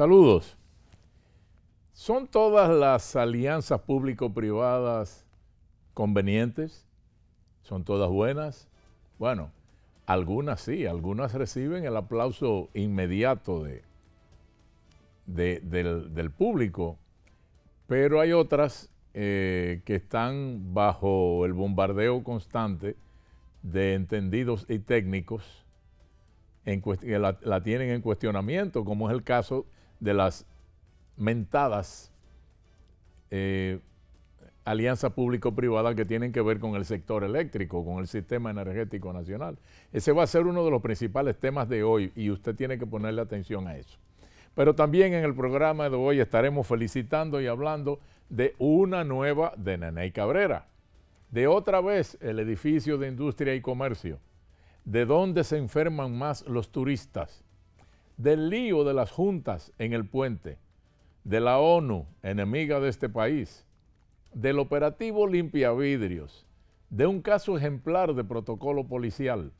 Saludos. ¿Son todas las alianzas público-privadas convenientes? ¿Son todas buenas? Bueno, algunas sí, algunas reciben el aplauso inmediato de, del, público, pero hay otras eh, que están bajo el bombardeo constante de entendidos y técnicos que la, tienen en cuestionamiento, como es el caso de las mentadas eh, alianzas público-privadas que tienen que ver con el sector eléctrico, con el sistema energético nacional. Ese va a ser uno de los principales temas de hoy y usted tiene que ponerle atención a eso. Pero también en el programa de hoy estaremos felicitando y hablando de una nueva de Nene Cabrera, de otra vez el edificio de industria y comercio, de dónde se enferman más los turistas, del lío de las juntas en el puente, de la ONU, enemiga de este país, del operativo Limpia Vidrios, de un caso ejemplar de protocolo policial,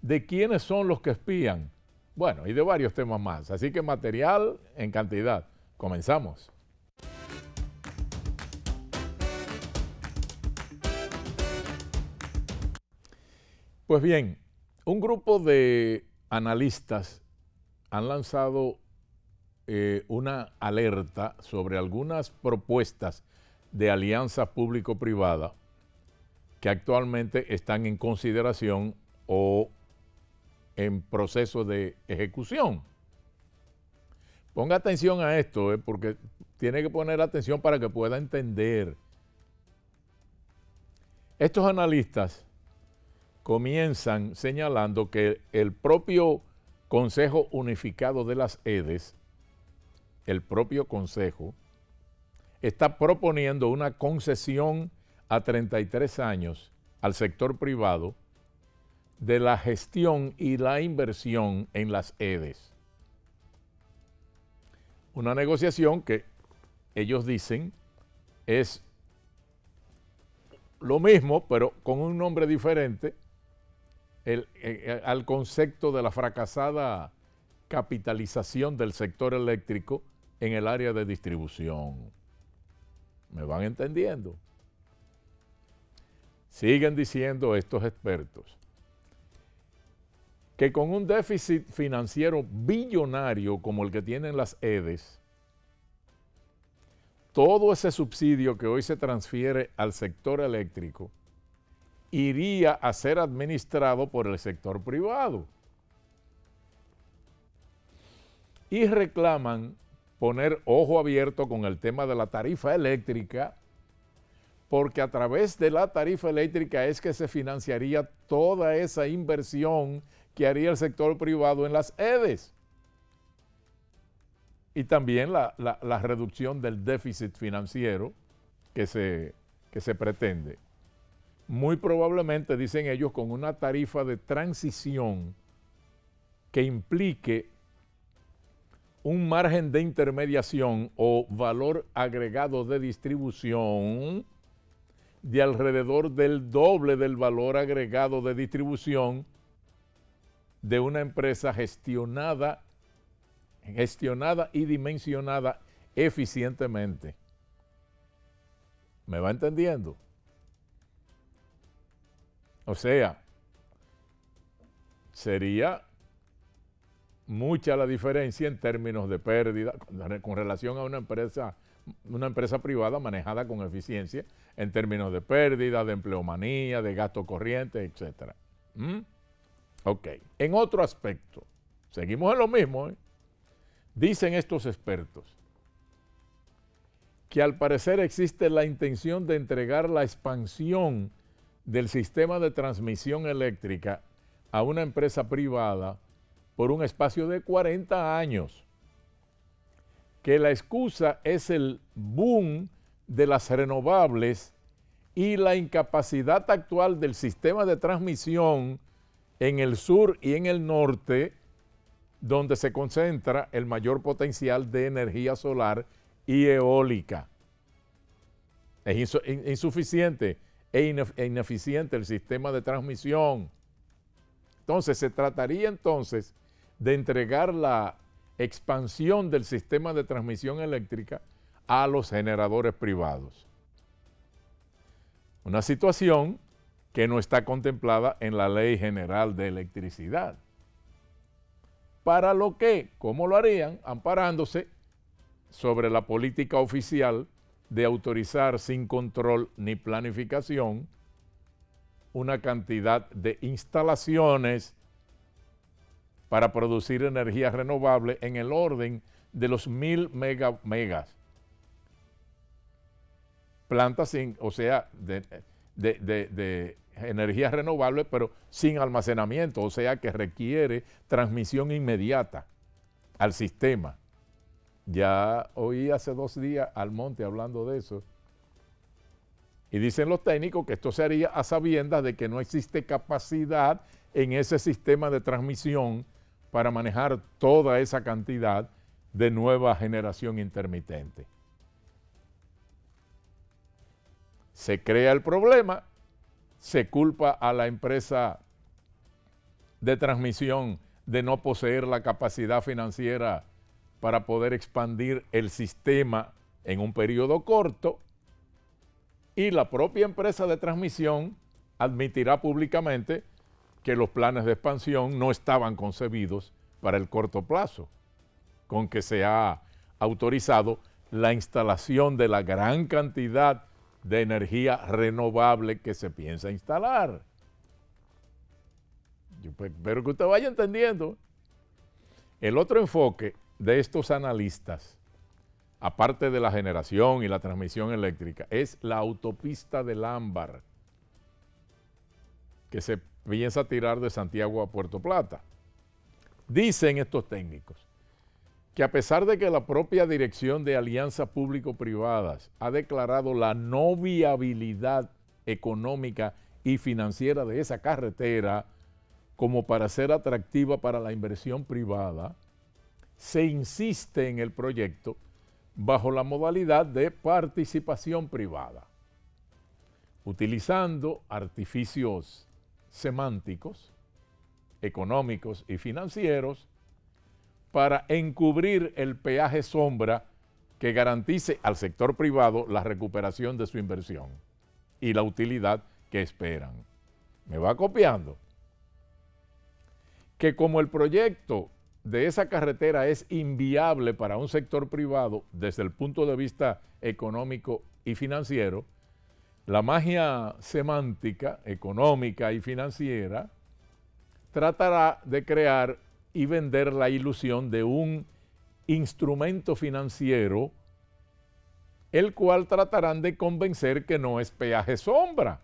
de quiénes son los que espían, bueno, y de varios temas más. Así que material en cantidad. Comenzamos. Pues bien, un grupo de analistas han lanzado eh, una alerta sobre algunas propuestas de alianza público-privada que actualmente están en consideración o en proceso de ejecución. Ponga atención a esto, eh, porque tiene que poner atención para que pueda entender. Estos analistas comienzan señalando que el propio Consejo Unificado de las EDES, el propio Consejo, está proponiendo una concesión a 33 años al sector privado de la gestión y la inversión en las EDES. Una negociación que ellos dicen es lo mismo, pero con un nombre diferente eh, eh, al concepto de la fracasada capitalización del sector eléctrico en el área de distribución. ¿Me van entendiendo? Siguen diciendo estos expertos que con un déficit financiero billonario como el que tienen las EDES, todo ese subsidio que hoy se transfiere al sector eléctrico iría a ser administrado por el sector privado. Y reclaman poner ojo abierto con el tema de la tarifa eléctrica, porque a través de la tarifa eléctrica es que se financiaría toda esa inversión que haría el sector privado en las EDES. Y también la, reducción del déficit financiero que se, que se pretende. Muy probablemente, dicen ellos, con una tarifa de transición que implique un margen de intermediación o valor agregado de distribución de alrededor del doble del valor agregado de distribución de una empresa gestionada, gestionada y dimensionada eficientemente. ¿Me va entendiendo? O sea, sería mucha la diferencia en términos de pérdida con relación a una empresa, una empresa privada manejada con eficiencia en términos de pérdida, de empleomanía, de gasto corriente, etc. ¿Mm? Ok. En otro aspecto, seguimos en lo mismo, ¿eh? dicen estos expertos que al parecer existe la intención de entregar la expansión del sistema de transmisión eléctrica a una empresa privada por un espacio de 40 años, que la excusa es el boom de las renovables y la incapacidad actual del sistema de transmisión en el sur y en el norte, donde se concentra el mayor potencial de energía solar y eólica. Es insuficiente e, e ineficiente el sistema de transmisión. Entonces, se trataría entonces de entregar la expansión del sistema de transmisión eléctrica a los generadores privados. Una situación que no está contemplada en la Ley General de Electricidad. Para lo que, ¿cómo lo harían? Amparándose sobre la política oficial de autorizar sin control ni planificación una cantidad de instalaciones para producir energía renovable en el orden de los mil megas. Plantas, sin, o sea, de, de energía renovable, pero sin almacenamiento, o sea que requiere transmisión inmediata al sistema. Ya oí hace dos días al monte hablando de eso. Y dicen los técnicos que esto se haría a sabiendas de que no existe capacidad en ese sistema de transmisión para manejar toda esa cantidad de nueva generación intermitente. Se crea el problema, se culpa a la empresa de transmisión de no poseer la capacidad financiera para poder expandir el sistema en un periodo corto y la propia empresa de transmisión admitirá públicamente que los planes de expansión no estaban concebidos para el corto plazo, con que se ha autorizado la instalación de la gran cantidad de energía renovable que se piensa instalar. Yo espero que usted vaya entendiendo. El otro enfoque de estos analistas, aparte de la generación y la transmisión eléctrica, es la autopista del Ámbar, que se piensa tirar de Santiago a Puerto Plata. Dicen estos técnicos que a pesar de que la propia Dirección de Alianzas Público-Privadas ha declarado la no viabilidad económica y financiera de esa carretera como para ser atractiva para la inversión privada, se insiste en el proyecto bajo la modalidad de participación privada, utilizando artificios semánticos, económicos y financieros para encubrir el peaje sombra que garantice al sector privado la recuperación de su inversión y la utilidad que esperan. ¿Me va copiando? Que como el proyecto de esa carretera es inviable para un sector privado desde el punto de vista económico y financiero, la magia semántica, económica y financiera tratará de crear y vender la ilusión de un instrumento financiero, el cual tratarán de convencer que no es peaje sombra,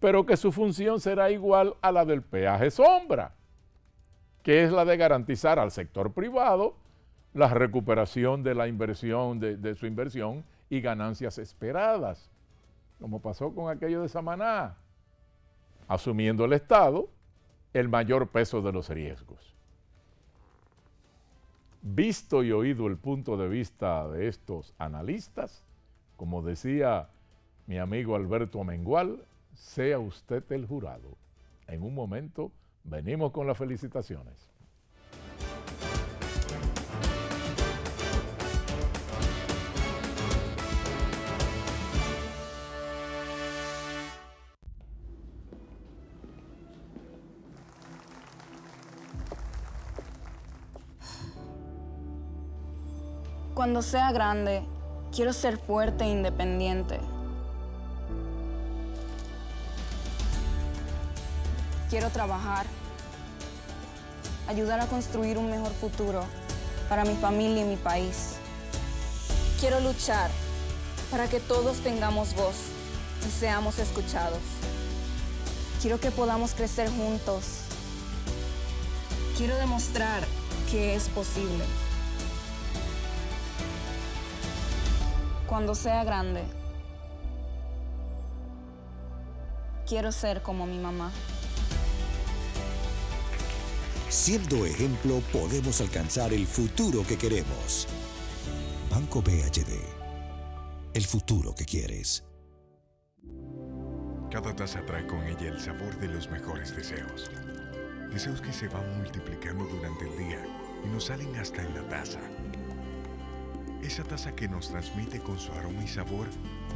pero que su función será igual a la del peaje sombra que es la de garantizar al sector privado la recuperación de la inversión, de, su inversión y ganancias esperadas, como pasó con aquello de Samaná, asumiendo el Estado el mayor peso de los riesgos. Visto y oído el punto de vista de estos analistas, como decía mi amigo Alberto Amengual, sea usted el jurado. En un momento Venimos con las felicitaciones. Cuando sea grande, quiero ser fuerte e independiente. Quiero trabajar, ayudar a construir un mejor futuro para mi familia y mi país. Quiero luchar para que todos tengamos voz y seamos escuchados. Quiero que podamos crecer juntos. Quiero demostrar que es posible. Cuando sea grande, quiero ser como mi mamá. Siendo ejemplo, podemos alcanzar el futuro que queremos. Banco BHD. El futuro que quieres. Cada taza trae con ella el sabor de los mejores deseos. Deseos que se van multiplicando durante el día y nos salen hasta en la taza. Esa taza que nos transmite con su aroma y sabor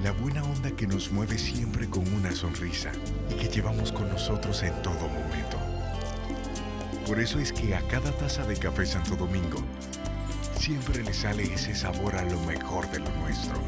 la buena onda que nos mueve siempre con una sonrisa y que llevamos con nosotros en todo momento. Por eso es que a cada taza de café Santo Domingo siempre le sale ese sabor a lo mejor de lo nuestro.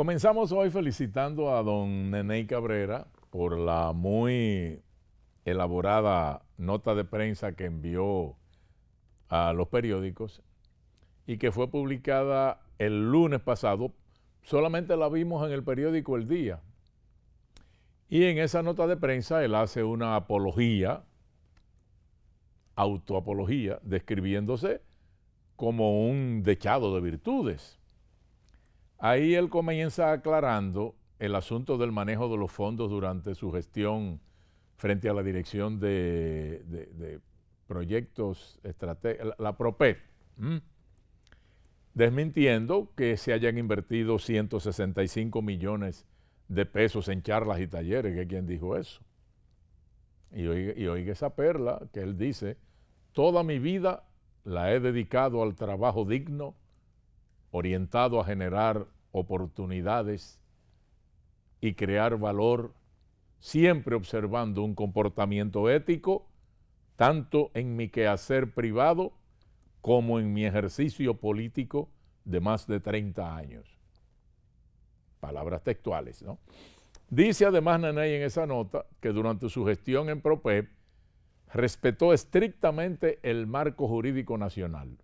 Comenzamos hoy felicitando a don Neney Cabrera por la muy elaborada nota de prensa que envió a los periódicos y que fue publicada el lunes pasado. Solamente la vimos en el periódico El Día. Y en esa nota de prensa él hace una apología, autoapología, describiéndose como un dechado de virtudes Ahí él comienza aclarando el asunto del manejo de los fondos durante su gestión frente a la dirección de, proyectos estratégicos, la PROPET, desmintiendo que se hayan invertido 165 millones de pesos en charlas y talleres, que quien dijo eso. Y y oiga esa perla que él dice, toda mi vida la he dedicado al trabajo digno orientado a generar oportunidades y crear valor, siempre observando un comportamiento ético, tanto en mi quehacer privado como en mi ejercicio político de más de 30 años. Palabras textuales, ¿no? Dice además Nanay en esa nota que durante su gestión en PROPEP respetó estrictamente el marco jurídico nacional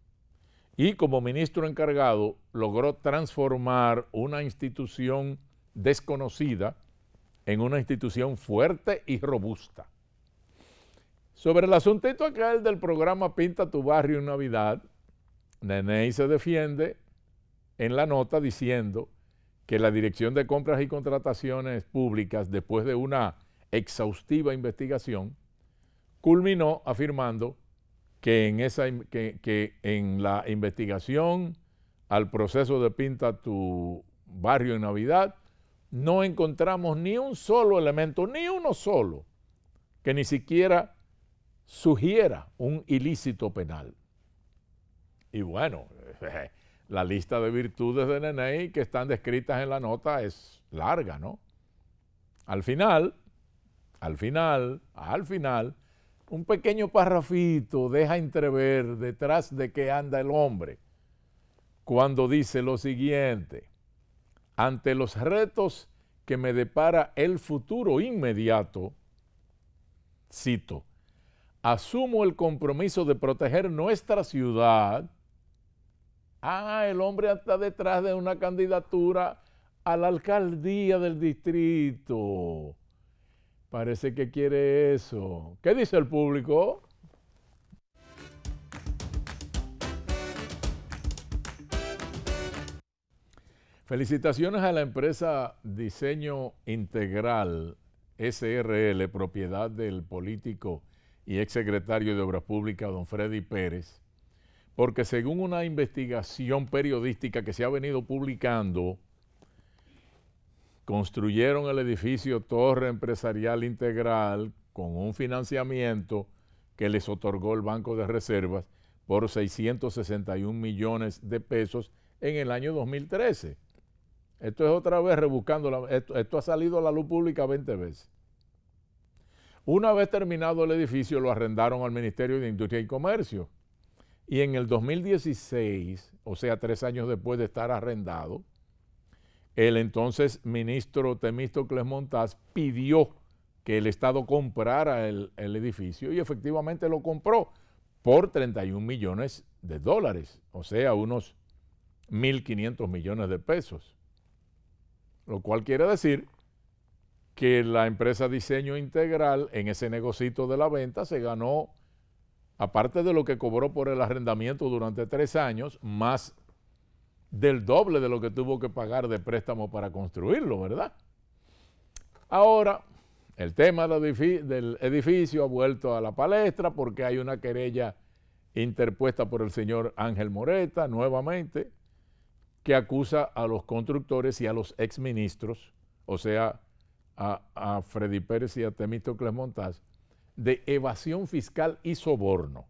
y como ministro encargado logró transformar una institución desconocida en una institución fuerte y robusta. Sobre el asuntito aquel del programa Pinta tu barrio en Navidad, Neney se defiende en la nota diciendo que la Dirección de Compras y Contrataciones Públicas, después de una exhaustiva investigación, culminó afirmando que en, esa, que, en la investigación al proceso de Pinta tu barrio en Navidad, no encontramos ni un solo elemento, ni uno solo, que ni siquiera sugiera un ilícito penal. Y bueno, la lista de virtudes de Nenei que están descritas en la nota es larga, ¿no? Al final, al final, al final, un pequeño parrafito deja entrever detrás de qué anda el hombre cuando dice lo siguiente, ante los retos que me depara el futuro inmediato, cito, asumo el compromiso de proteger nuestra ciudad. Ah, el hombre está detrás de una candidatura a la alcaldía del distrito. Parece que quiere eso. ¿Qué dice el público? Felicitaciones a la empresa Diseño Integral SRL, propiedad del político y exsecretario de Obras Públicas, don Freddy Pérez, porque según una investigación periodística que se ha venido publicando, construyeron el edificio Torre Empresarial Integral con un financiamiento que les otorgó el Banco de Reservas por 661 millones de pesos en el año 2013. Esto es otra vez rebuscando, esto, esto ha salido a la luz pública 20 veces. Una vez terminado el edificio lo arrendaron al Ministerio de Industria y Comercio y en el 2016, o sea, tres años después de estar arrendado, el entonces ministro Temístocles Montaz pidió que el Estado comprara el, edificio y efectivamente lo compró por 31 millones de dólares, o sea, unos 1.500 millones de pesos. Lo cual quiere decir que la empresa Diseño Integral en ese negocito de la venta se ganó, aparte de lo que cobró por el arrendamiento durante tres años, más del doble de lo que tuvo que pagar de préstamo para construirlo, ¿verdad? Ahora, el tema del edificio ha vuelto a la palestra porque hay una querella interpuesta por el señor Ángel Moreta nuevamente, que acusa a los constructores y a los exministros, o sea, a, Freddy Pérez y a Temístocles Montaz, de evasión fiscal y soborno.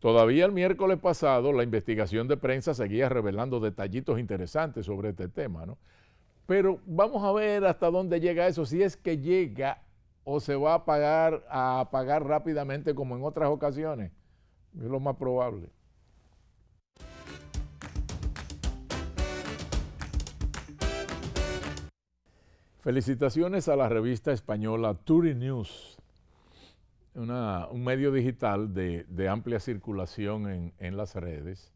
Todavía el miércoles pasado la investigación de prensa seguía revelando detallitos interesantes sobre este tema, ¿no? Pero vamos a ver hasta dónde llega eso, si es que llega o se va a pagar a pagar rápidamente como en otras ocasiones. Es lo más probable. Felicitaciones a la revista española Turi News, un medio digital de, amplia circulación en, las redes,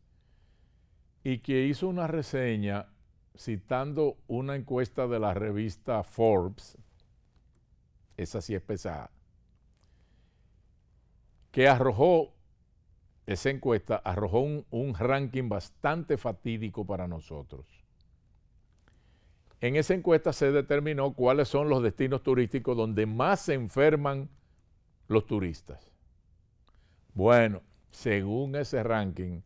y que hizo una reseña citando una encuesta de la revista Forbes, esa sí es pesada, que arrojó, esa encuesta arrojó un, un ranking bastante fatídico para nosotros. En esa encuesta se determinó cuáles son los destinos turísticos donde más se enferman los turistas. Bueno, según ese ranking,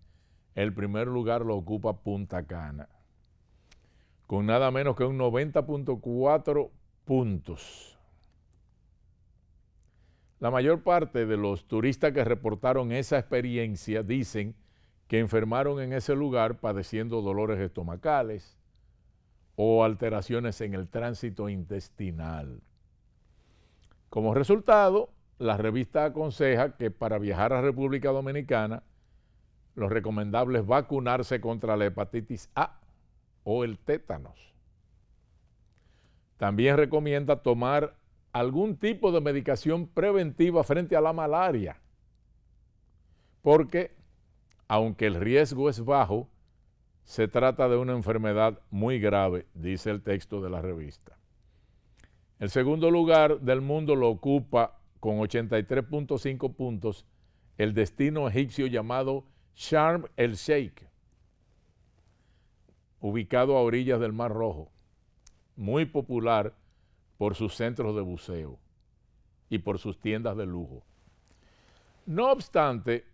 el primer lugar lo ocupa Punta Cana con nada menos que un 90.4 puntos. La mayor parte de los turistas que reportaron esa experiencia dicen que enfermaron en ese lugar padeciendo dolores estomacales o alteraciones en el tránsito intestinal. Como resultado, la revista aconseja que para viajar a República Dominicana, lo recomendable es vacunarse contra la hepatitis A o el tétanos. También recomienda tomar algún tipo de medicación preventiva frente a la malaria, porque aunque el riesgo es bajo, se trata de una enfermedad muy grave, dice el texto de la revista. El segundo lugar del mundo lo ocupa con 83.5 puntos el destino egipcio llamado Sharm el Sheikh, ubicado a orillas del Mar Rojo, muy popular por sus centros de buceo y por sus tiendas de lujo. No obstante,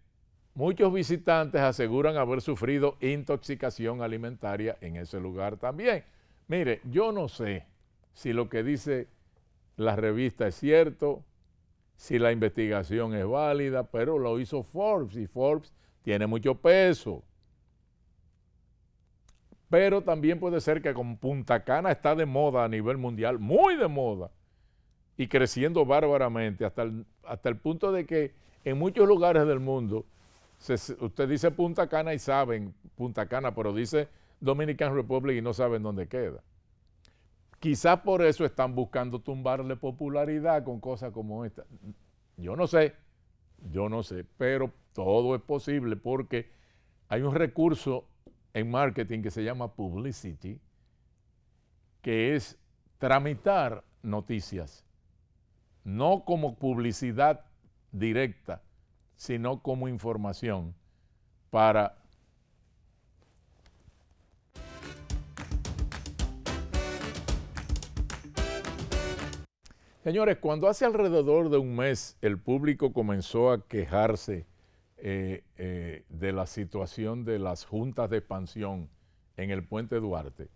muchos visitantes aseguran haber sufrido intoxicación alimentaria en ese lugar también. Mire, yo no sé si lo que dice la revista es cierto, si la investigación es válida, pero lo hizo Forbes y Forbes tiene mucho peso. Pero también puede ser que como Punta Cana está de moda a nivel mundial, muy de moda, y creciendo bárbaramente hasta el, hasta el punto de que en muchos lugares del mundo, usted dice Punta Cana y saben Punta Cana, pero dice Dominican Republic y no saben dónde queda. Quizás por eso están buscando tumbarle popularidad con cosas como esta. Yo no sé, yo no sé, pero todo es posible porque hay un recurso en marketing que se llama publicity, que es tramitar noticias, no como publicidad directa, sino como información para Señores, cuando hace alrededor de un mes el público comenzó a quejarse eh, eh, de la situación de las juntas de expansión en el puente Duarte.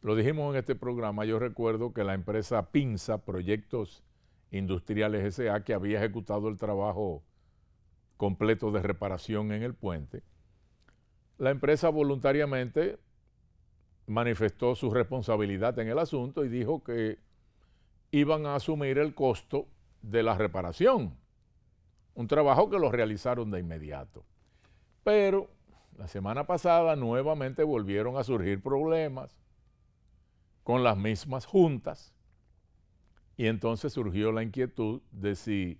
Lo dijimos en este programa, yo recuerdo que la empresa Pinza, Proyectos Industriales S.A., que había ejecutado el trabajo completo de reparación en el puente, la empresa voluntariamente manifestó su responsabilidad en el asunto y dijo que iban a asumir el costo de la reparación un trabajo que lo realizaron de inmediato. Pero la semana pasada nuevamente volvieron a surgir problemas con las mismas juntas y entonces surgió la inquietud de si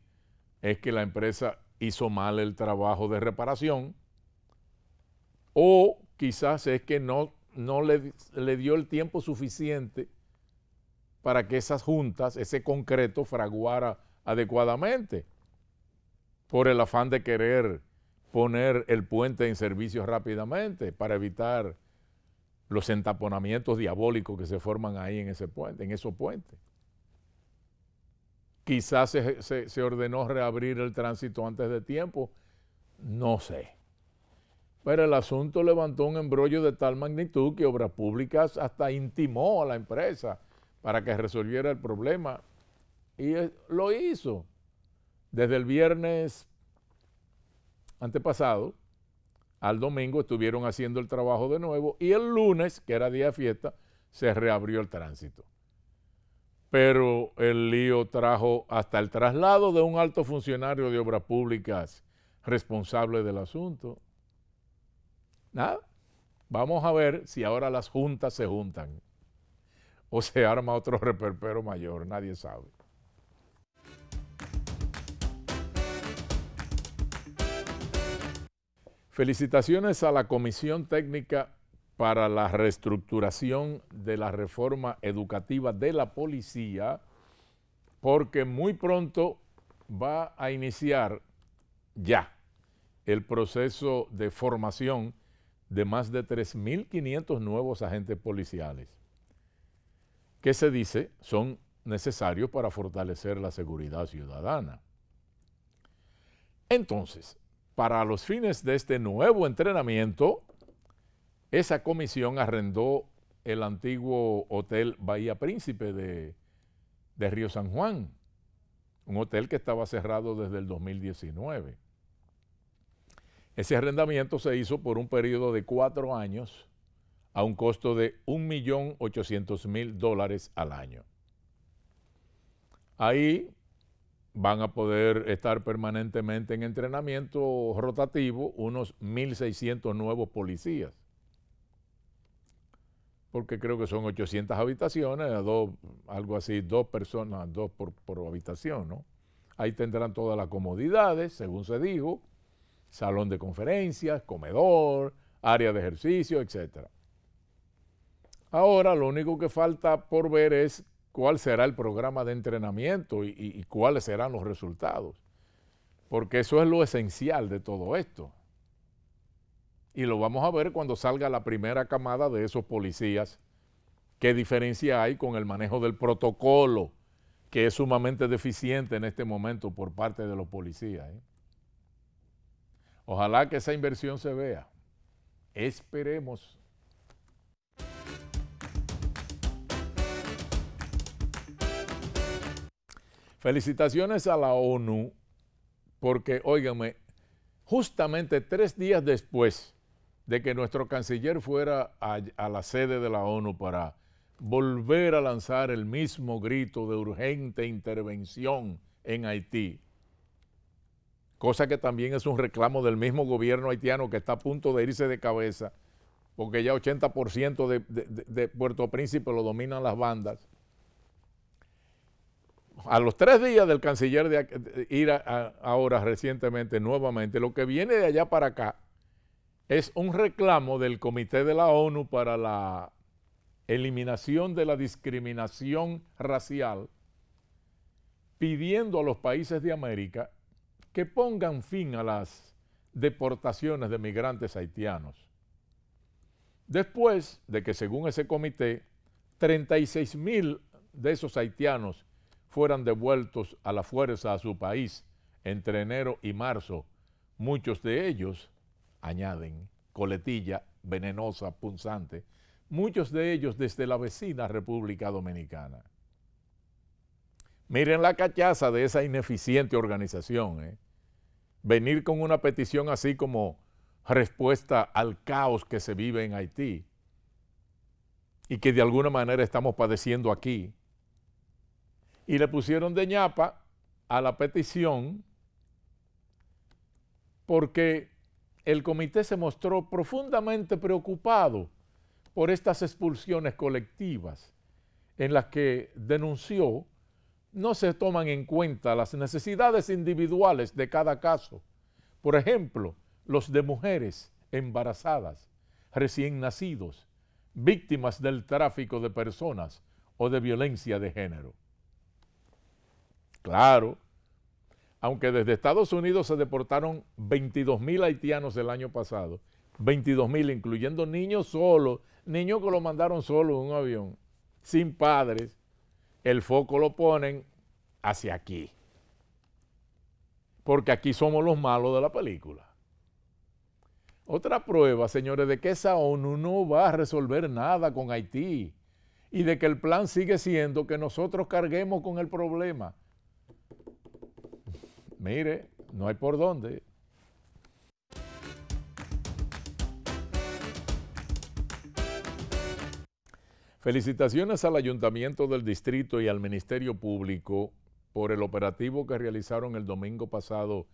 es que la empresa hizo mal el trabajo de reparación o quizás es que no, no le, le dio el tiempo suficiente para que esas juntas, ese concreto, fraguara adecuadamente por el afán de querer poner el puente en servicio rápidamente para evitar los entaponamientos diabólicos que se forman ahí en ese puente, en esos puentes. Quizás se, se ordenó reabrir el tránsito antes de tiempo, no sé. Pero el asunto levantó un embrollo de tal magnitud que Obras Públicas hasta intimó a la empresa para que resolviera el problema. Y lo hizo. Desde el viernes antepasado al domingo estuvieron haciendo el trabajo de nuevo y el lunes, que era día de fiesta, se reabrió el tránsito. Pero el lío trajo hasta el traslado de un alto funcionario de obras públicas responsable del asunto. Nada, vamos a ver si ahora las juntas se juntan o se arma otro reperpero mayor, nadie sabe. Felicitaciones a la Comisión Técnica para la Reestructuración de la Reforma Educativa de la Policía, porque muy pronto va a iniciar ya el proceso de formación de más de 3.500 nuevos agentes policiales, que se dice son necesarios para fortalecer la seguridad ciudadana. Entonces, para los fines de este nuevo entrenamiento, esa comisión arrendó el antiguo Hotel Bahía Príncipe de, Río San Juan, un hotel que estaba cerrado desde el 2019. Ese arrendamiento se hizo por un periodo de cuatro años a un costo de 1.800.000 dólares al año. Ahí van a poder estar permanentemente en entrenamiento rotativo unos 1.600 nuevos policías. Porque creo que son 800 habitaciones, algo así, dos personas, dos por, por habitación, ¿no? Ahí tendrán todas las comodidades, según se dijo, salón de conferencias, comedor, área de ejercicio, etc. Ahora lo único que falta por ver es cuál será el programa de entrenamiento y, cuáles serán los resultados. Porque eso es lo esencial de todo esto. Y lo vamos a ver cuando salga la primera camada de esos policías. ¿Qué diferencia hay con el manejo del protocolo, que es sumamente deficiente en este momento por parte de los policías? ¿eh? Ojalá que esa inversión se vea. Esperemos. Felicitaciones a la ONU porque, óigame, justamente tres días después de que nuestro canciller fuera a, la sede de la ONU para volver a lanzar el mismo grito de urgente intervención en Haití, cosa que también es un reclamo del mismo gobierno haitiano que está a punto de irse de cabeza, porque ya 80% de, de Puerto Príncipe lo dominan las bandas a los tres días del canciller de, ir ahora recientemente nuevamente, lo que viene de allá para acá es un reclamo del Comité de la ONU para la eliminación de la discriminación racial, pidiendo a los países de América que pongan fin a las deportaciones de migrantes haitianos. Después de que, según ese comité, 36 mil de esos haitianos fueran devueltos a la fuerza a su país entre enero y marzo, muchos de ellos, añaden, coletilla, venenosa, punzante, muchos de ellos desde la vecina República Dominicana. Miren la cachaza de esa ineficiente organización. ¿eh? Venir con una petición así como respuesta al caos que se vive en Haití y que de alguna manera estamos padeciendo aquí y le pusieron de ñapa a la petición porque el comité se mostró profundamente preocupado por estas expulsiones colectivas en las que denunció no se toman en cuenta las necesidades individuales de cada caso. Por ejemplo, los de mujeres embarazadas, recién nacidos, víctimas del tráfico de personas o de violencia de género. Claro, aunque desde Estados Unidos se deportaron 22 mil haitianos el año pasado, 22 mil, incluyendo niños solos, niños que lo mandaron solo en un avión, sin padres, el foco lo ponen hacia aquí. Porque aquí somos los malos de la película. Otra prueba, señores, de que esa ONU no va a resolver nada con Haití y de que el plan sigue siendo que nosotros carguemos con el problema. Mire, no hay por dónde. Felicitaciones al Ayuntamiento del Distrito y al Ministerio Público por el operativo que realizaron el domingo pasado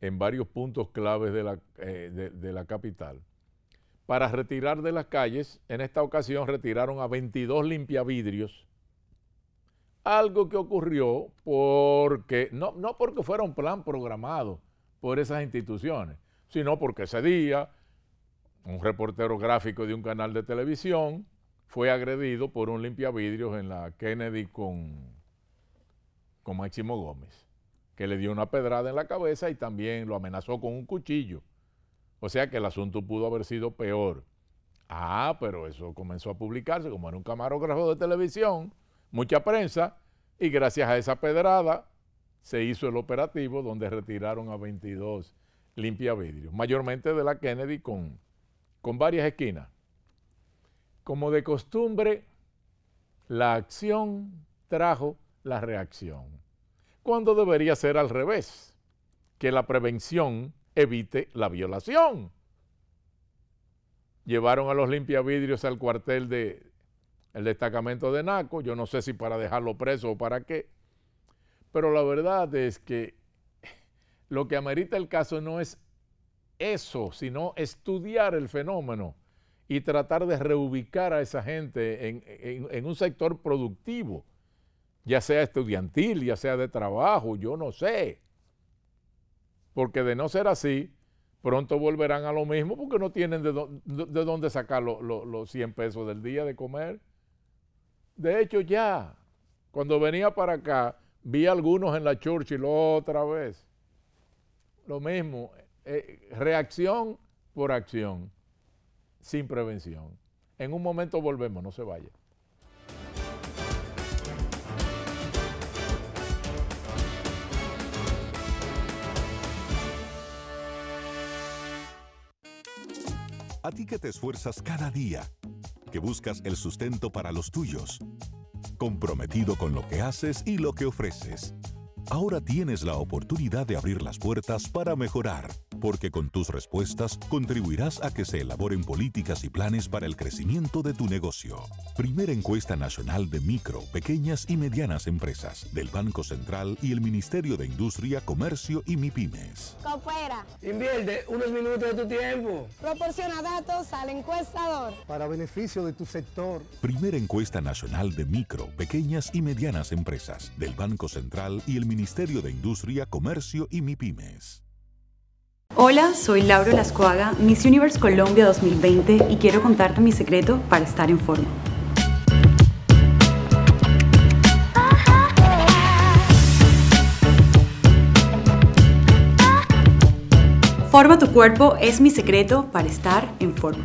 en varios puntos claves de la, eh, de, la capital. Para retirar de las calles, en esta ocasión retiraron a 22 limpiavidrios, algo que ocurrió porque, no, no porque fuera un plan programado por esas instituciones, sino porque ese día un reportero gráfico de un canal de televisión fue agredido por un limpiavidrios en la Kennedy con, con Máximo Gómez que le dio una pedrada en la cabeza y también lo amenazó con un cuchillo. O sea que el asunto pudo haber sido peor. Ah, pero eso comenzó a publicarse como era un camarógrafo de televisión, mucha prensa, y gracias a esa pedrada se hizo el operativo donde retiraron a 22 limpiavidrios, mayormente de la Kennedy con, con varias esquinas. Como de costumbre, la acción trajo la reacción cuando debería ser al revés, que la prevención evite la violación. Llevaron a los limpiavidrios al cuartel del el destacamento de Naco, yo no sé si para dejarlo preso o para qué, pero la verdad es que lo que amerita el caso no es eso, sino estudiar el fenómeno y tratar de reubicar a esa gente en, un sector productivo ya sea estudiantil, ya sea de trabajo, yo no sé. Porque de no ser así, pronto volverán a lo mismo porque no tienen de, dónde sacar los 100 pesos del día de comer. De hecho, ya, cuando venía para acá, vi algunos en la Churchill otra vez. Lo mismo, eh, reacción por acción, sin prevención. En un momento volvemos, no se vaya. A ti que te esfuerzas cada día, que buscas el sustento para los tuyos, comprometido con lo que haces y lo que ofreces. Ahora tienes la oportunidad de abrir las puertas para mejorar porque con tus respuestas contribuirás a que se elaboren políticas y planes para el crecimiento de tu negocio. Primera encuesta nacional de micro, pequeñas y medianas empresas del Banco Central y el Ministerio de Industria, Comercio y MIPIMES. Coopera. Invierte unos minutos de tu tiempo. Proporciona datos al encuestador. Para beneficio de tu sector. Primera encuesta nacional de micro, pequeñas y medianas empresas del Banco Central y el Ministerio de Industria, Comercio y MIPIMES. Hola, soy Laura Lascuaga, Miss Universe Colombia 2020 y quiero contarte mi secreto para estar en forma. Forma tu cuerpo es mi secreto para estar en forma.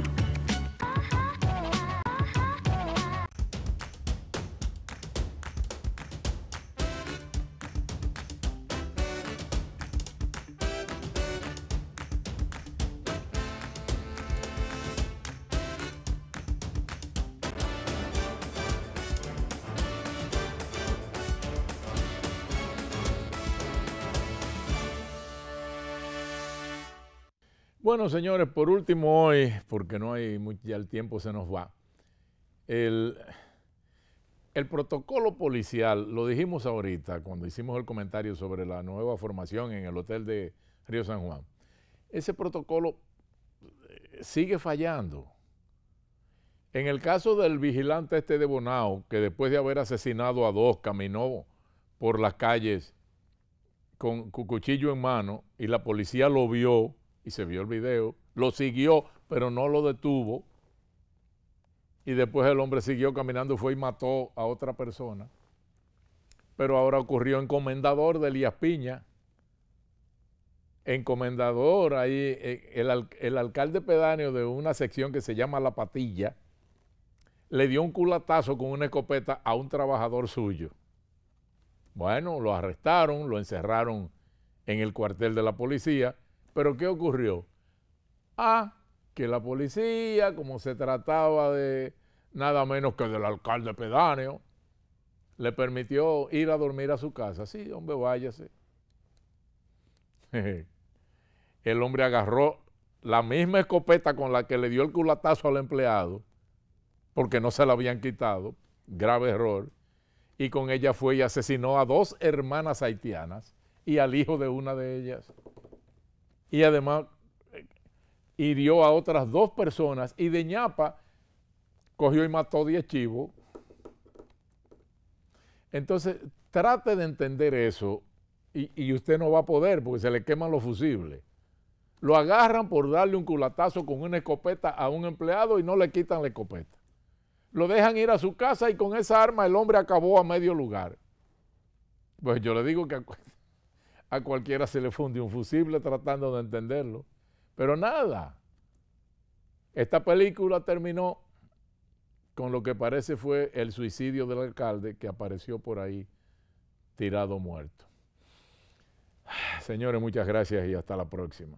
Bueno, señores, por último hoy, porque no hay ya el tiempo se nos va. El, el protocolo policial, lo dijimos ahorita cuando hicimos el comentario sobre la nueva formación en el hotel de Río San Juan. Ese protocolo eh, sigue fallando. En el caso del vigilante este de Bonao, que después de haber asesinado a dos, caminó por las calles con cuchillo en mano y la policía lo vio y se vio el video, lo siguió, pero no lo detuvo. Y después el hombre siguió caminando, fue y mató a otra persona. Pero ahora ocurrió en Comendador de Elías Piña. encomendador, ahí, eh, el, el alcalde pedáneo de una sección que se llama La Patilla, le dio un culatazo con una escopeta a un trabajador suyo. Bueno, lo arrestaron, lo encerraron en el cuartel de la policía, pero ¿qué ocurrió? Ah, que la policía, como se trataba de nada menos que del alcalde pedáneo, le permitió ir a dormir a su casa. Sí, hombre, váyase. el hombre agarró la misma escopeta con la que le dio el culatazo al empleado, porque no se la habían quitado, grave error, y con ella fue y asesinó a dos hermanas haitianas y al hijo de una de ellas. Y además eh, hirió a otras dos personas y de ñapa cogió y mató 10 chivos. Entonces, trate de entender eso y, y, usted no va a poder porque se le queman los fusibles. Lo agarran por darle un culatazo con una escopeta a un empleado y no le quitan la escopeta. Lo dejan ir a su casa y con esa arma el hombre acabó a medio lugar. Pues yo le digo que a cualquiera se le funde un fusible tratando de entenderlo. Pero nada. Esta película terminó con lo que parece fue el suicidio del alcalde que apareció por ahí tirado muerto. Señores, muchas gracias y hasta la próxima.